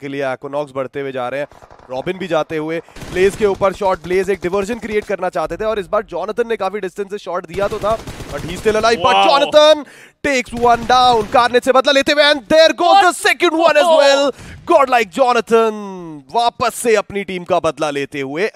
के लिए एक्नॉक्स बढ़ते हुए जा रहे हैं। रॉबिन भी जाते हुए ब्लेज के ऊपर शॉट ब्लेज एक डिवर्जन क्रिएट करना चाहते थे और इस बार जॉनथन ने काफ़ी डिस्टेंस से शॉट दिया तो था but he still alive but Jonathan takes one down कार्नेट से बदला लेते हुए and there goes the second one as well god like Jonathan वापस से अपनी टीम का बदला लेते हुए।